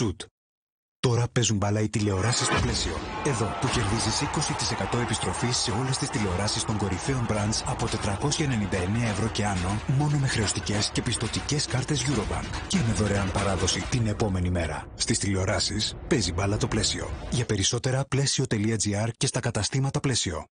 Σουτ. Τώρα παίζουν μπάλα οι τηλεοράσεις στο πλαίσιο. Εδώ που κερδίζεις 20% επιστροφής σε όλες τις τηλεοράσεις των κορυφαίων brands από 499 ευρώ και άνω, μόνο με χρεωστικές και πιστοτικές κάρτες Eurobank. Και με δωρεάν παράδοση την επόμενη μέρα. Στις τηλεοράσεις παίζει μπάλα το πλαίσιο. Για περισσότερα πλαίσιο.gr και στα καταστήματα πλαίσιο.